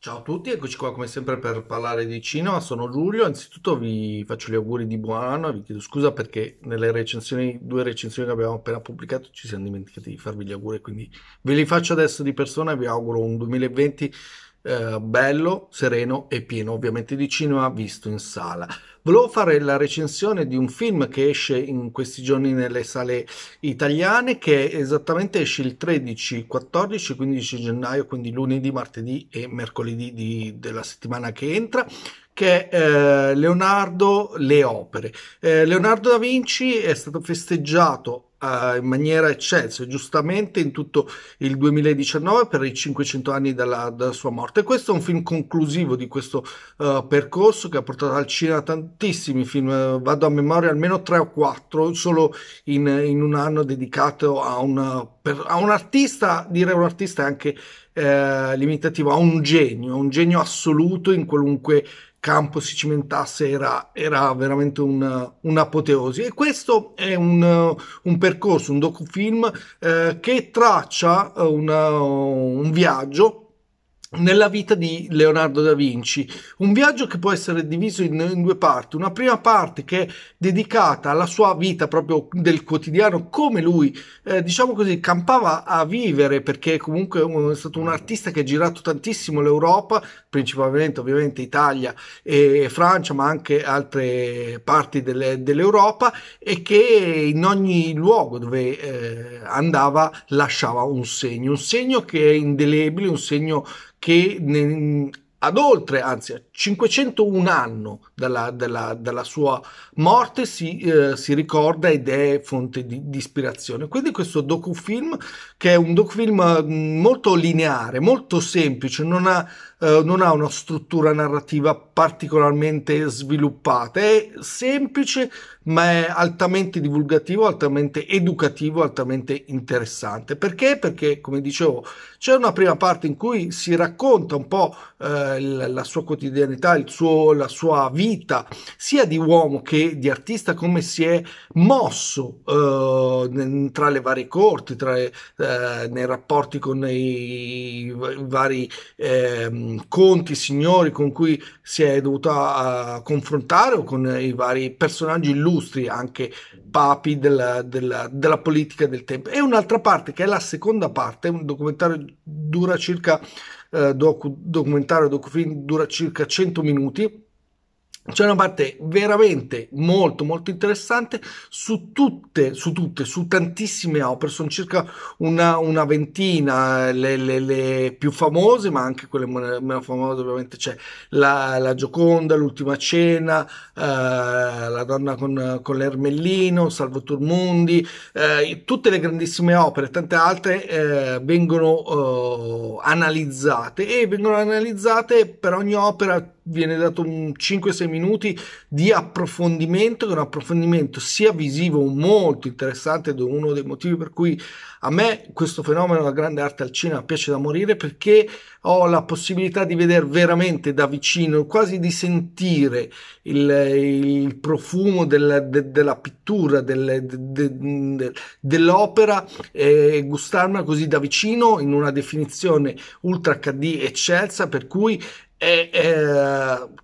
Ciao a tutti, eccoci qua come sempre per parlare di cinema, sono Giulio, anzitutto vi faccio gli auguri di buon anno, vi chiedo scusa perché nelle recensioni, due recensioni che abbiamo appena pubblicato ci siamo dimenticati di farvi gli auguri, quindi ve li faccio adesso di persona e vi auguro un 2020 eh, bello, sereno e pieno ovviamente di cinema visto in sala. Volevo fare la recensione di un film che esce in questi giorni nelle sale italiane, che esattamente esce il 13, 14, 15 gennaio, quindi lunedì, martedì e mercoledì di, della settimana che entra, che è eh, Leonardo le opere. Eh, Leonardo da Vinci è stato festeggiato in maniera eccelsa, giustamente in tutto il 2019 per i 500 anni dalla, dalla sua morte. Questo è un film conclusivo di questo uh, percorso che ha portato al cinema tantissimi film, uh, vado a memoria almeno 3 o 4, solo in, in un anno dedicato a, una, per, a un artista, dire un artista anche eh, limitativo, a un genio, un genio assoluto in qualunque campo si cimentasse era, era veramente un, un'apoteosi e questo è un, un percorso, un docufilm eh, che traccia una, un viaggio nella vita di Leonardo da Vinci, un viaggio che può essere diviso in, in, due parti, una prima parte che è dedicata alla sua vita proprio del quotidiano, come lui, eh, diciamo così, campava a vivere, perché comunque è stato un artista che ha girato tantissimo l'Europa, principalmente ovviamente Italia e Francia, ma anche altre parti delle, dell'Europa, e che in ogni luogo dove eh, andava lasciava un segno, un segno che è indelebile, un segno che ne, ad oltre, anzi 501 anni dalla, dalla, dalla, sua morte si, eh, si, ricorda ed è fonte di, di, ispirazione. Quindi questo docufilm, che è un docufilm mm, molto lineare, molto semplice, non ha, eh, non ha una struttura narrativa particolarmente sviluppata, è semplice ma è altamente divulgativo, altamente educativo, altamente interessante. Perché? Perché, come dicevo, c'è una prima parte in cui si racconta un po' eh, la sua quotidianità, il suo, la sua vita, sia di uomo che di artista, come si è mosso eh, tra le varie corti, tra, eh, nei rapporti con i, i vari ehm, conti, signori con cui si è dovuto a, confrontare o con i vari personaggi illustri, anche papi della, della, della politica del tempo. E un'altra parte che è la seconda parte, un documentario dura circa eh, docu, documentario, docufilm dura circa 100 minuti c'è una parte veramente molto molto interessante su tutte, su tutte, su tantissime opere, sono circa una, una ventina le, le, le, più famose, ma anche quelle meno famose ovviamente c'è la, la Gioconda, l'Ultima Cena, eh, la donna con, con l'Ermellino, Salvatore Mundi, eh, tutte le grandissime opere, tante altre eh, vengono eh, analizzate e vengono analizzate per ogni opera viene dato un 5-6 minuti di approfondimento, che è un approfondimento sia visivo molto interessante ed è uno dei motivi per cui a me questo fenomeno della grande arte al cinema piace da morire perché ho la possibilità di vedere veramente da vicino, quasi di sentire il, il profumo del, de, della pittura, del, de, de, dell'opera e gustarmela così da vicino in una definizione ultra HD eccelsa per cui e, e,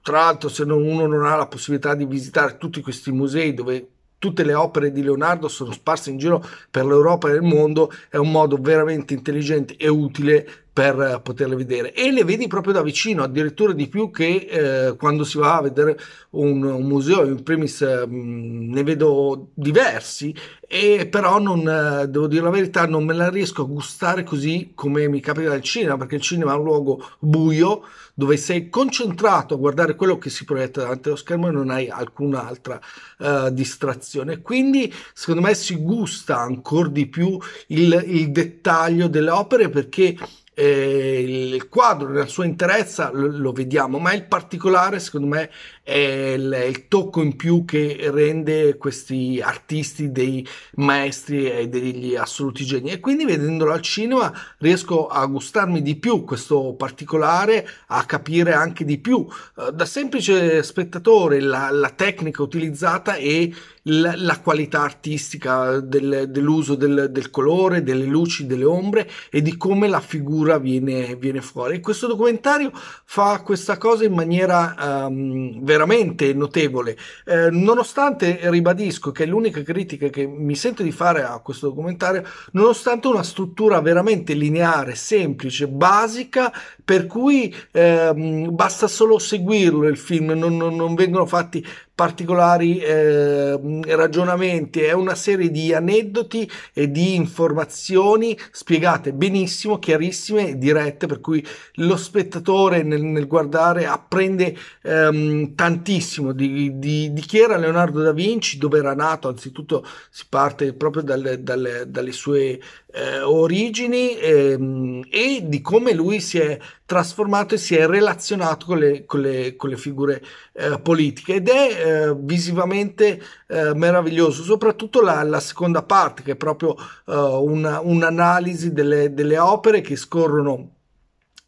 tra l'altro se uno non ha la possibilità di visitare tutti questi musei dove tutte le opere di Leonardo sono sparse in giro per l'Europa e il mondo, è un modo veramente intelligente e utile per poterle vedere e le vedi proprio da vicino, addirittura di più che eh, quando si va a vedere un, un museo, in primis eh, ne vedo diversi e però non, eh, devo dire la verità, non me la riesco a gustare così come mi capita al cinema, perché il cinema è un luogo buio dove sei concentrato a guardare quello che si proietta davanti allo schermo e non hai alcun'altra uh, distrazione. Quindi secondo me si gusta ancora di più il, il dettaglio delle opere perché eh, il quadro nella sua interezza lo, lo, vediamo, ma il particolare secondo me è il, il, tocco in più che rende questi artisti dei maestri e degli assoluti geni. E quindi vedendolo al cinema riesco a gustarmi di più questo particolare, a capire anche di più. Eh, da semplice spettatore la, la tecnica utilizzata e la, la qualità artistica del, dell'uso del, del, colore, delle luci, delle ombre e di come la figura viene, viene fuori. Questo documentario fa questa cosa in maniera um, veramente notevole, eh, nonostante ribadisco che è l'unica critica che mi sento di fare a questo documentario, nonostante una struttura veramente lineare, semplice, basica, per cui eh, basta solo seguirlo il film, non, non, non vengono fatti particolari eh, ragionamenti, è una serie di aneddoti e di informazioni spiegate benissimo, chiarissime e dirette, per cui lo spettatore nel, nel guardare apprende ehm, tantissimo di, di, di, chi era Leonardo da Vinci, dove era nato, anzitutto si parte proprio dalle, dalle, dalle sue eh, origini ehm, e di come lui si è trasformato e si è relazionato con le, con le, con le figure eh, politiche. Ed è eh, visivamente eh, meraviglioso, soprattutto la, la, seconda parte che è proprio eh, una, un'analisi delle, delle opere che scorrono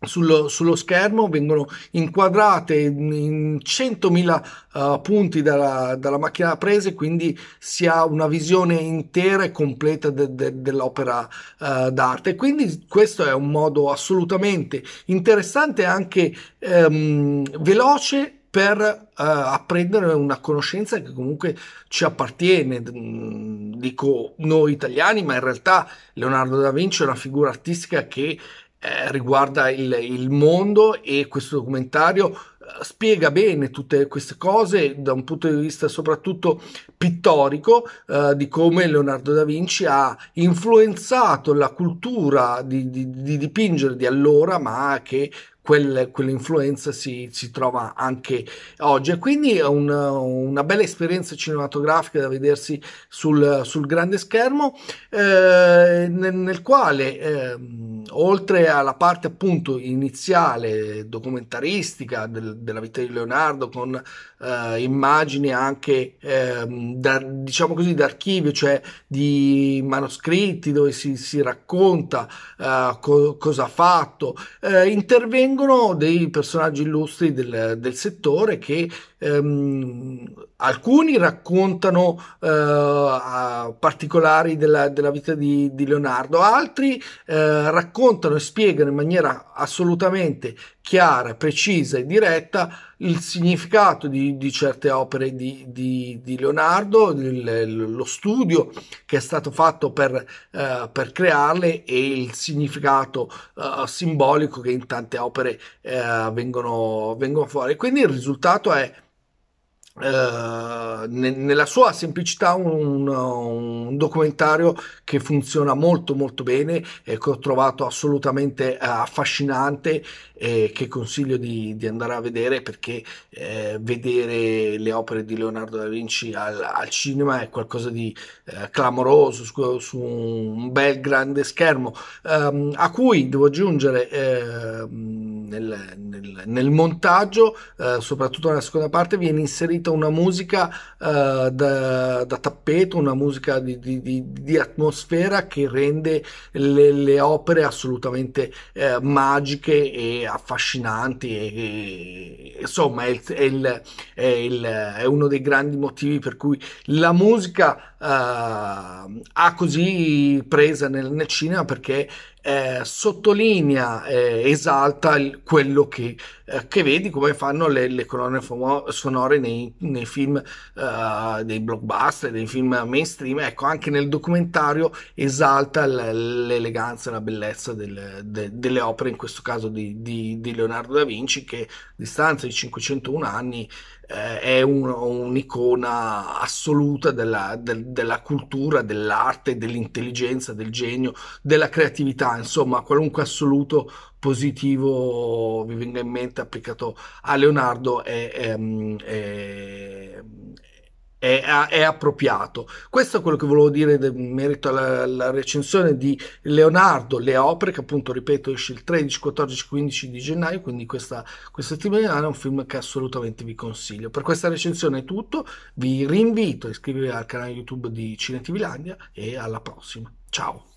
sullo, sullo, schermo vengono inquadrate in 100.000 uh, punti dalla, dalla, macchina prese, quindi si ha una visione intera e completa de, de, dell'opera uh, d'arte. Quindi questo è un modo assolutamente interessante e anche um, veloce per uh, apprendere una conoscenza che comunque ci appartiene, dico noi italiani, ma in realtà Leonardo da Vinci è una figura artistica che eh, riguarda il, il, mondo e questo documentario eh, spiega bene tutte queste cose da un punto di vista soprattutto pittorico eh, di come Leonardo da Vinci ha influenzato la cultura di, di, di dipingere di allora ma che quel, quell'influenza si, si, trova anche oggi. E quindi è una, una bella esperienza cinematografica da vedersi sul, sul grande schermo eh, nel, nel, quale eh, oltre alla parte appunto iniziale documentaristica del, della vita di Leonardo con eh, immagini anche ehm, da, diciamo così d'archivio cioè di manoscritti dove si, si racconta eh, co- cosa ha fatto. Eh, intervengono vengono dei personaggi illustri del, del settore che ehm, alcuni raccontano eh, particolari della, della, vita di, di Leonardo, altri eh, raccontano e spiegano in maniera assolutamente chiara, precisa e diretta il significato di, di certe opere di, di, di Leonardo, il, lo studio che è stato fatto per, uh, per crearle e il significato uh, simbolico che in tante opere uh, vengono, vengono fuori. Quindi il risultato è Uh, nella sua semplicità un, un, documentario che funziona molto molto bene e che ho trovato assolutamente uh, affascinante e che consiglio di, di, andare a vedere perché uh, vedere le opere di Leonardo da Vinci al, al cinema è qualcosa di clamoroso su, su, un bel grande schermo um, a cui devo aggiungere ehm, nel, nel, nel, montaggio soprattutto nella seconda parte viene sentito una musica uh, da, da, tappeto, una musica di, di, di, di atmosfera che rende le, le opere assolutamente uh, magiche e affascinanti. E, e, insomma, è, il, è, il, è, il, è, uno dei grandi motivi per cui la musica ha così presa nel, nel cinema perché eh, sottolinea, eh, esalta il, quello che, eh, che, vedi come fanno le, le colonne sonore nei, nei film uh, dei blockbuster, dei film mainstream. Ecco, anche nel documentario esalta l'eleganza e la bellezza del, de, delle opere, in questo caso di, di, di Leonardo da Vinci, che a distanza di 501 anni eh, è un, un'icona assoluta della, del, della cultura, dell'arte, dell'intelligenza, del genio, della creatività, insomma, qualunque assoluto positivo vi venga in mente applicato a Leonardo è, è, è è, è, appropriato. Questo è quello che volevo dire in merito alla, alla, recensione di Leonardo, le opere, che appunto, ripeto, esce il 13, 14, 15 di gennaio, quindi questa, questa settimana è un film che assolutamente vi consiglio. Per questa recensione è tutto, vi rinvito a iscrivervi al canale YouTube di Cine TV Landia e alla prossima. Ciao!